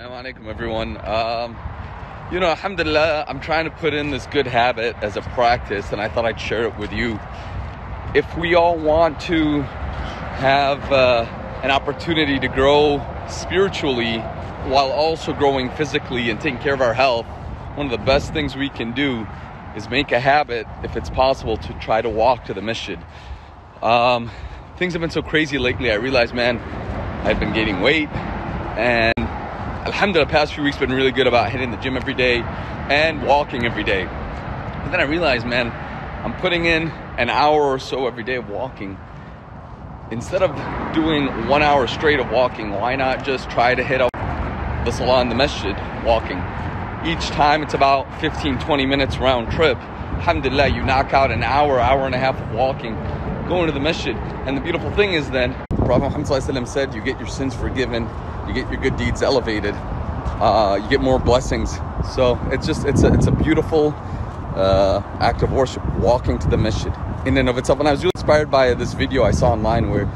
Assalamu alaikum everyone. Um, you know, alhamdulillah, I'm trying to put in this good habit as a practice and I thought I'd share it with you. If we all want to have uh, an opportunity to grow spiritually while also growing physically and taking care of our health, one of the best things we can do is make a habit, if it's possible, to try to walk to the masjid. Um, things have been so crazy lately, I realized, man, I've been gaining weight and alhamdulillah, the past few weeks been really good about hitting the gym every day and walking every day. But then I realized, man, I'm putting in an hour or so every day of walking. Instead of doing one hour straight of walking, why not just try to hit up the salon, the masjid, walking? Each time it's about 15, 20 minutes round trip. Alhamdulillah, you knock out an hour, hour and a half of walking, going to the masjid. And the beautiful thing is then, Prophet Muhammad said, you get your sins forgiven you get your good deeds elevated uh, you get more blessings so it's just it's a, it's a beautiful uh, act of worship walking to the masjid in and of itself and I was really inspired by this video I saw online where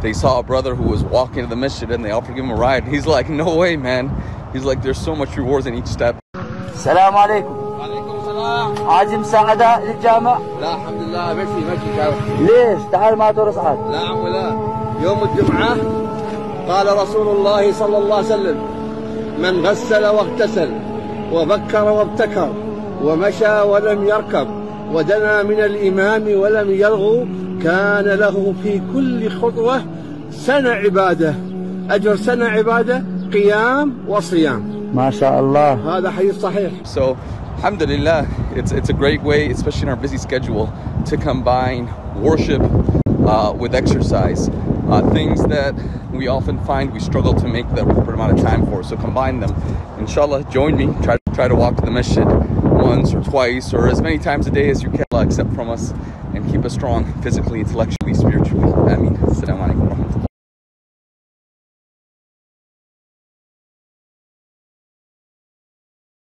they saw a brother who was walking to the masjid and they offered him a ride he's like no way man he's like there's so much rewards in each step السلام عليكم وعليكم السلام عاجي مساعدة للجامع لا الحمد لله مشي مشي تعال ليش تعال ما تورس عاد لا عم لا يوم الجمعة قال رسول الله صلى الله عليه وسلم من غسل واغتسل وبكر وابتكر ومشى ولم يركب ودنا من الإمام ولم يلغو كان له في كل خطوة سنة عبادة أجر سنة عبادة قيام وصيام. ما شاء الله. هذا حديث صحيح. So, alhamdulillah, it's, it's a great way, especially in our busy schedule, to combine worship uh, with exercise. Uh, things that we often find we struggle to make the proper amount of time for. So combine them. Inshallah, join me. Try, try to walk to the masjid once or twice or as many times a day as you can accept from us and keep us strong physically, intellectually, spiritually.